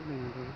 Mình.